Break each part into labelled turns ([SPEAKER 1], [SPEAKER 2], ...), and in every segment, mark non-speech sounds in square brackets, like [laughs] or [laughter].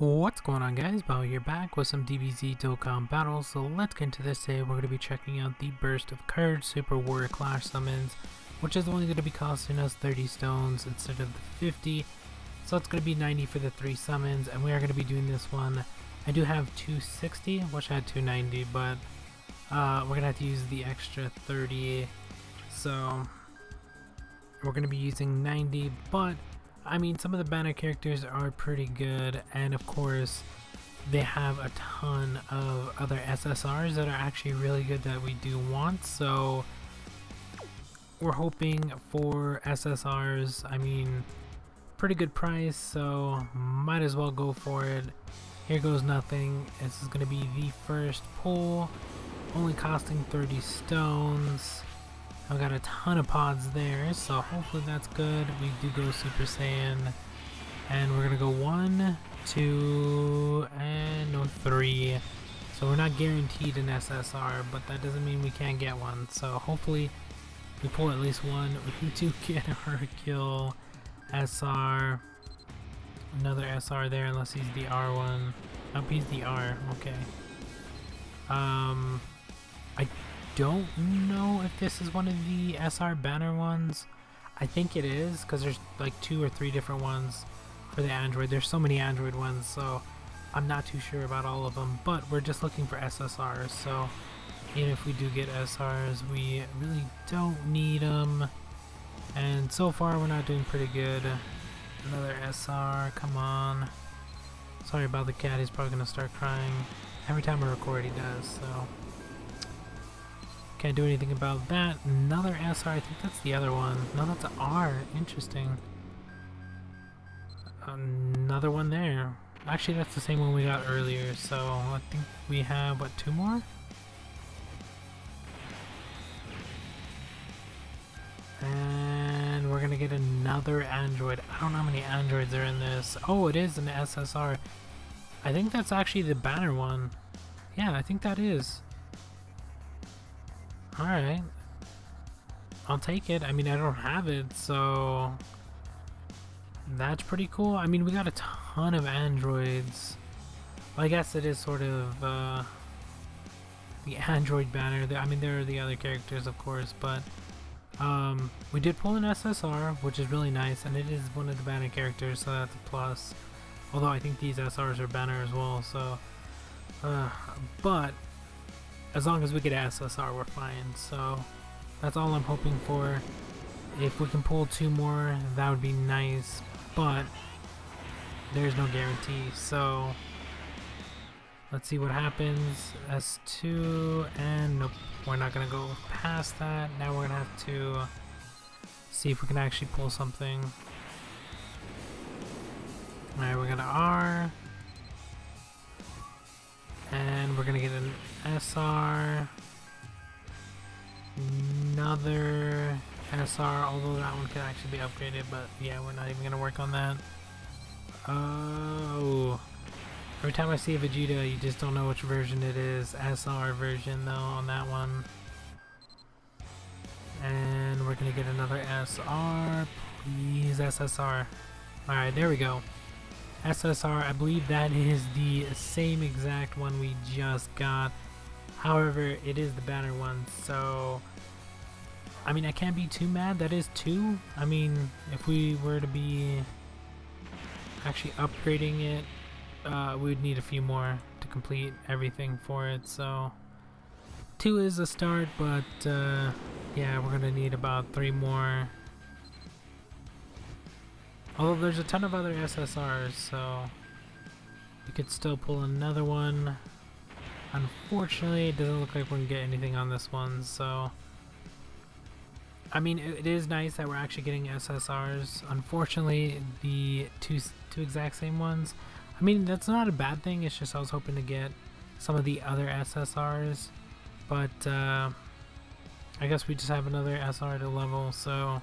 [SPEAKER 1] What's going on guys, Bio here back with some DBZ Dokkan battles, so let's get into this today. We're going to be checking out the Burst of Courage Super Warrior Clash summons, which is only going to be costing us 30 stones instead of the 50. So it's going to be 90 for the 3 summons, and we are going to be doing this one. I do have 260, wish I had 290, but uh, we're going to have to use the extra 30, so we're going to be using 90, but I mean, some of the banner characters are pretty good, and of course, they have a ton of other SSRs that are actually really good that we do want, so we're hoping for SSRs, I mean, pretty good price, so might as well go for it. Here goes nothing. This is going to be the first pull, only costing 30 stones. I've got a ton of pods there, so hopefully that's good. We do go Super Saiyan. And we're gonna go one, two, and no three. So we're not guaranteed an SSR, but that doesn't mean we can't get one. So hopefully we pull at least one. [laughs] We do get [laughs] our kill SR. Another SR there, unless he's the R one. Oh, he's the R. Okay. Um, I don't know if this is one of the SR banner ones. I think it is because there's like two or three different ones for the Android. There's so many Android ones, so I'm not too sure about all of them. But we're just looking for SSRs, so even if we do get SRs, we really don't need them. And so far, we're not doing pretty good. Another SR, come on. Sorry about the cat, he's probably gonna start crying. Every time I record, he does, so. Can't do anything about that. Another SR, I think that's the other one. No, that's an R. Interesting. Another one there. Actually, that's the same one we got earlier, so I think we have, what, two more? And we're gonna get another android. I don't know how many androids are in this. Oh, it is an SSR. I think that's actually the banner one. Yeah, I think that is. Alright. I'll take it. I mean, I don't have it, so... That's pretty cool. I mean, we got a ton of androids. Well, I guess it is sort of, uh... The [laughs] android banner. I mean, there are the other characters, of course, but... Um, we did pull an SSR, which is really nice, and it is one of the banner characters, so that's a plus. Although I think these SRs are banner as well, so... Uh, but as long as we get SSR, we're fine. So that's all I'm hoping for. If we can pull two more, that would be nice, but there's no guarantee. So let's see what happens. S2, and nope, we're not gonna go past that. Now we're gonna have to see if we can actually pull something. Alright, we're gonna R. SR. Another SR, although that one could actually be upgraded, but yeah, we're not even gonna work on that. Oh. Every time I see Vegeta, you just don't know which version it is. SR version though on that one. And we're gonna get another SR. Please, SSR. Alright, there we go. SSR, I believe that is the same exact one we just got. However, it is the banner one, so... I mean, I can't be too mad. That is two. I mean, if we were to be actually upgrading it, uh, we would need a few more to complete everything for it, so... Two is a start, but uh, yeah, we're gonna need about three more Although there's a ton of other SSRs, so we could still pull another one. Unfortunately, it doesn't look like we're gonna get anything on this one, so... I mean, it, it is nice that we're actually getting SSRs. Unfortunately, the two, two exact same ones, I mean, that's not a bad thing, it's just I was hoping to get some of the other SSRs, but uh, I guess we just have another SR to level, so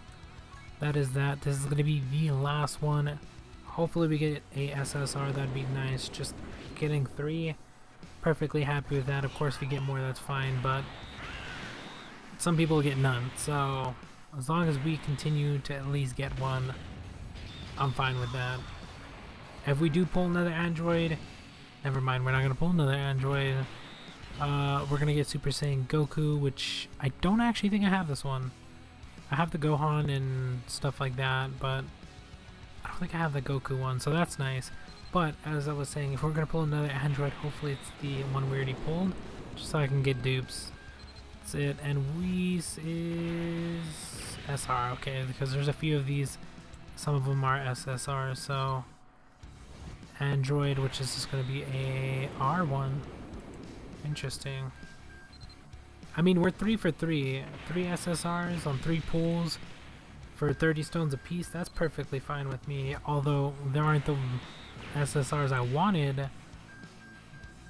[SPEAKER 1] that is that. This is going to be the last one. Hopefully we get a SSR, that'd be nice. Just getting three, perfectly happy with that. Of course, if we get more, that's fine, but some people get none. So as long as we continue to at least get one, I'm fine with that. If we do pull another android, never mind, we're not going to pull another android. Uh, we're going to get Super Saiyan Goku, which I don't actually think I have this one. I have the Gohan and stuff like that, but I don't think I have the Goku one, so that's nice. But, as I was saying, if we're going to pull another android, hopefully it's the one we already pulled, just so I can get dupes. That's it, and Whis is SR, okay, because there's a few of these, some of them are SSR, so Android, which is just going to be a R1. Interesting. I mean, we're three for three. Three SSRs on three pools for 30 stones apiece. That's perfectly fine with me. Although, there aren't the SSRs I wanted.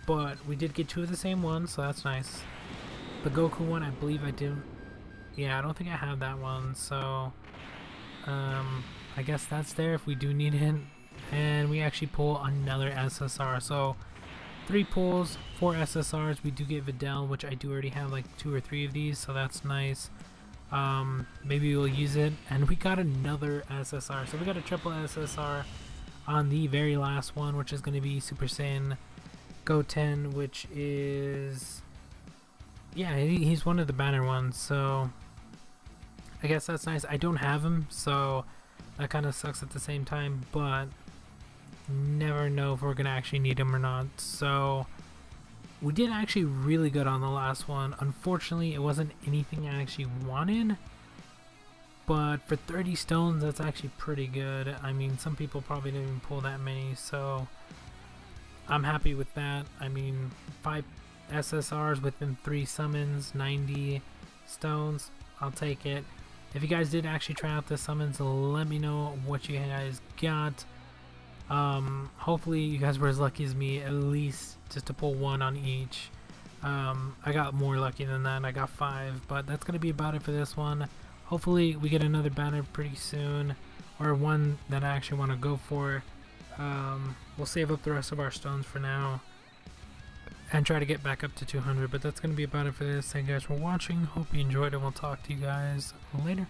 [SPEAKER 1] But we did get two of the same ones, so that's nice. The Goku one, I believe I do. Yeah, I don't think I have that one, so... Um, I guess that's there if we do need it. And we actually pull another SSR, so... Three pulls, four SSRs. We do get Videl, which I do already have like two or three of these, so that's nice. Um, maybe we'll use it. And we got another SSR. So we got a triple SSR on the very last one, which is going to be Super Saiyan Goten, which is... Yeah, he's one of the banner ones, so... I guess that's nice. I don't have him, so that kind of sucks at the same time, but never know if we're going to actually need him or not. So we did actually really good on the last one. Unfortunately, it wasn't anything I actually wanted. But for 30 stones, that's actually pretty good. I mean, some people probably didn't even pull that many, so I'm happy with that. I mean, 5 SSRs within 3 summons, 90 stones, I'll take it. If you guys did actually try out the summons, let me know what you guys got. Um, hopefully you guys were as lucky as me, at least just to pull one on each. Um, I got more lucky than that, I got five, but that's to be about it for this one. Hopefully we get another banner pretty soon, or one that I actually want to go for. Um, we'll save up the rest of our stones for now, and try to get back up to 200, but that's going to be about it for this. Thank you guys for watching, hope you enjoyed, and we'll talk to you guys later.